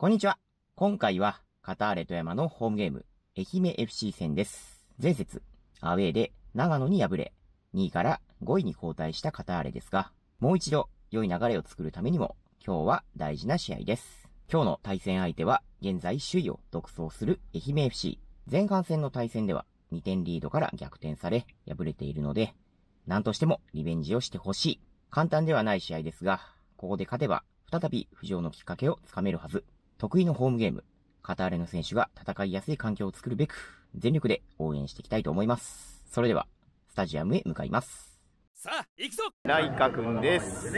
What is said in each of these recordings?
こんにちは。今回は、カターレ富山のホームゲーム、愛媛 FC 戦です。前節、アウェーで長野に敗れ、2位から5位に後退したカターレですが、もう一度良い流れを作るためにも、今日は大事な試合です。今日の対戦相手は、現在首位を独走する愛媛 FC。前半戦の対戦では、2点リードから逆転され、敗れているので、何としてもリベンジをしてほしい。簡単ではない試合ですが、ここで勝てば、再び浮上のきっかけをつかめるはず。得意のホームゲーム、カターレの選手が戦いやすい環境を作るべく、全力で応援していきたいと思います。それでは、スタジアムへ向かいます。さあ行くぞライカ君です。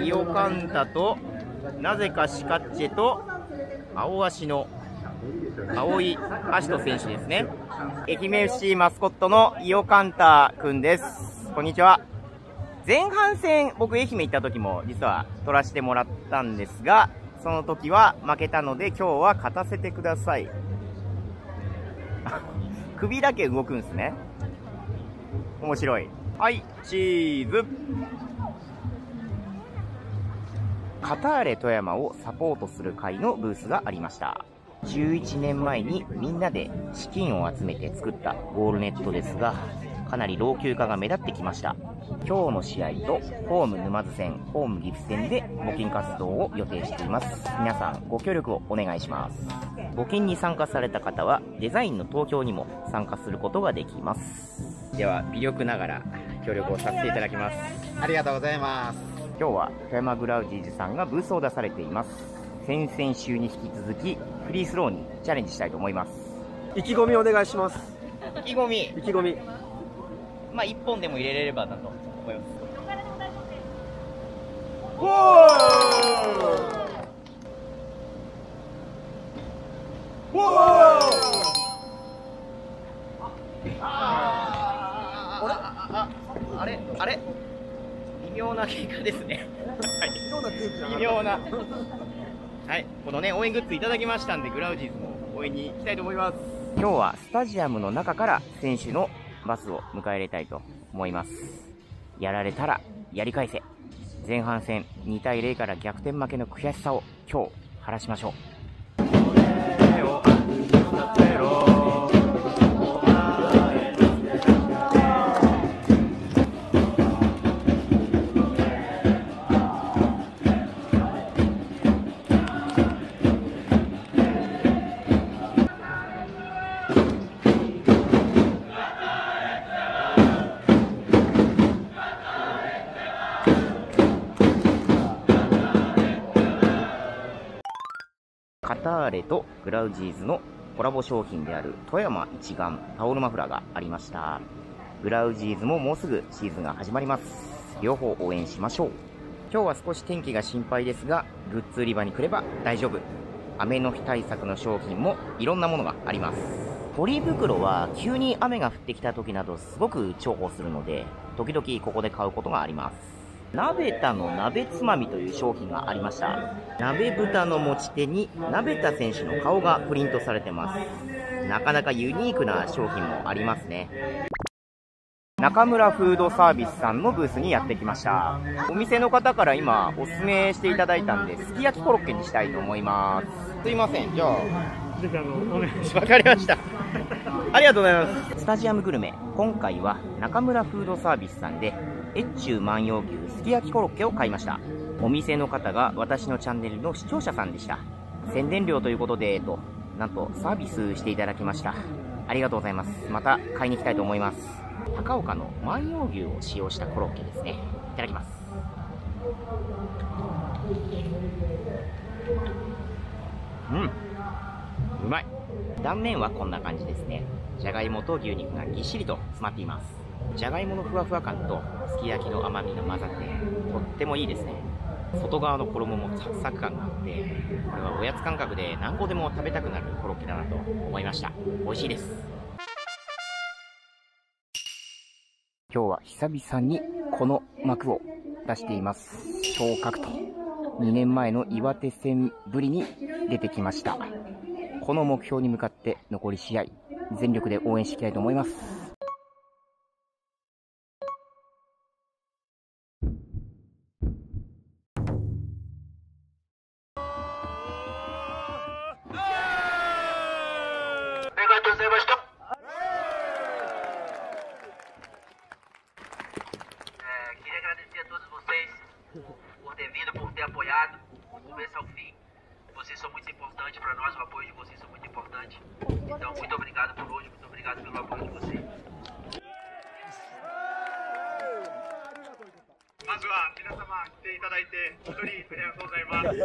イオカンタと、なぜかシカッチェと、青足の、青いアシト選手ですね。愛媛 FC マスコットのイオカンタ君です。こんにちは。前半戦、僕愛媛行った時も実は取らせてもらったんですが、その時は負けたので今日は勝たせてください。首だけ動くんですね。面白い。はい、チーズ。カターレ富山をサポートする会のブースがありました。11年前にみんなで資金を集めて作ったゴールネットですが、かなり老朽化が目立ってきました。今日の試合とホーム沼津戦、ホーム岐阜戦で募金活動を予定しています。皆さんご協力をお願いします。募金に参加された方はデザインの投票にも参加することができます。では、微力ながら協力をさせていただきます。ありがとうございます。今日は富山グラウジーズさんがブースを出されています。先々週に引き続きフリースローにチャレンジしたいと思います。意気込みお願いします。意気込み、意気込み。まあ、1本でも入れれればなと思います。ああれ？あれ？微妙な結果ですね。微妙な。はい、このね、応援グッズいただきましたんで、グラウジーズも応援に行きたいと思います。今日はスタジアムの中から選手のバスを迎え入れたいと思います。やられたらやり返せ。前半戦2対0から逆転負けの悔しさを今日晴らしましょう。ーレとグラウジーズのコラボ商品である富山一丸タオルマフラーがありました。グラウジーズももうすぐシーズンが始まります。両方応援しましょう。今日は少し天気が心配ですが、グッズ売り場に来れば大丈夫。雨の日対策の商品もいろんなものがあります。ポリ袋は急に雨が降ってきた時などすごく重宝するので、時々ここで買うことがあります。鍋田の鍋つまみという商品がありました。鍋豚の持ち手に鍋田選手の顔がプリントされてます。なかなかユニークな商品もありますね。中村フードサービスさんのブースにやってきました。お店の方から今おすすめしていただいたんで、すき焼きコロッケにしたいと思います。すいません、じゃあ、ぜひあの、お願いしわかりました。ありがとうございます。スタジアムグルメ、今回は中村フードサービスさんで、越中万葉牛すき焼きコロッケを買いました。お店の方が私のチャンネルの視聴者さんでした。宣伝料ということで、と、なんとサービスしていただきました。ありがとうございます。また買いに行きたいと思います。高岡の万葉牛を使用したコロッケですね。いただきます。うん。うまい。断面はこんな感じですね。じゃがいもと牛肉がぎっしりと詰まっています。じゃがいものふわふわ感とすき焼きの甘みが混ざって、とってもいいですね。外側の衣もサクサク感があって、これはおやつ感覚で何個でも食べたくなるコロッケだなと思いました。美味しいです。今日は久々にこの幕を出しています。昇格と。2年前の岩手戦ぶりに出てきました。この目標に向かって残り試合、全力で応援していきたいと思います。vocês por ter vindo, por ter apoiado o começo ao fim. Vocês são muito importantes para nós, o apoio de vocês é muito importante. Então, muito obrigado por hoje, muito obrigado pelo apoio de vocês. まずは皆様来ていただいて本当にありがとうございます。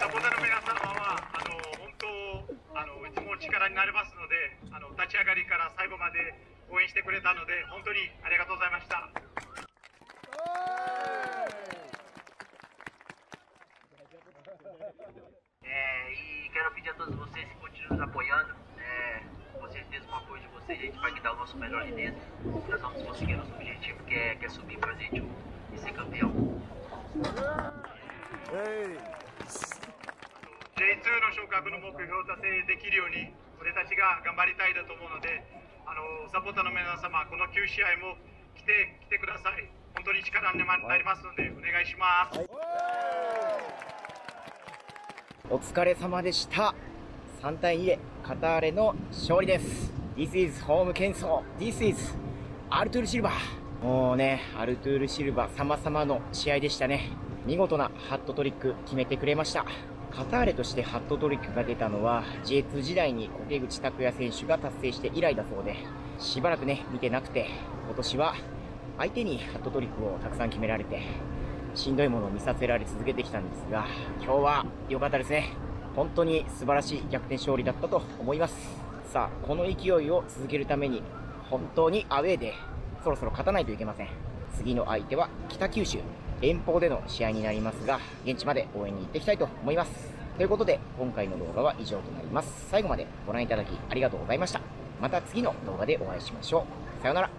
サポーターの皆様はあの本当あのいつも力になれますのであの立ち上がりから最後まで応援してくれたので本当にありがとうございました。 A gente vai dar o nosso melhor de dentro. Nós vamos conseguir nosso objetivo, que é, que é subir para Z1 e e ser campeão. J2 の昇格の目標達成できるように俺たちが頑張りたいだと思うのであのサポーターの皆様この9試合も来て来てください本当に力になりますのでお願いします、お疲れ様でした。3対2でカターレの勝利です。This is ホーム喧騒。This is アルトゥールシルバー。もうね、アルトゥールシルバー様々の試合でしたね。見事なハットトリック決めてくれました。カターレとしてハットトリックが出たのは J2 時代に小手口拓也選手が達成して以来だそうで、しばらくね、見てなくて、今年は相手にハットトリックをたくさん決められて、しんどいものを見させられ続けてきたんですが、今日は良かったですね。本当に素晴らしい逆転勝利だったと思います。さあ、この勢いを続けるために、本当にアウェーでそろそろ勝たないといけません。次の相手は北九州、遠方での試合になりますが、現地まで応援に行っていきたいと思います。ということで、今回の動画は以上となります。最後までご覧いただきありがとうございました。また次の動画でお会いしましょう。さようなら。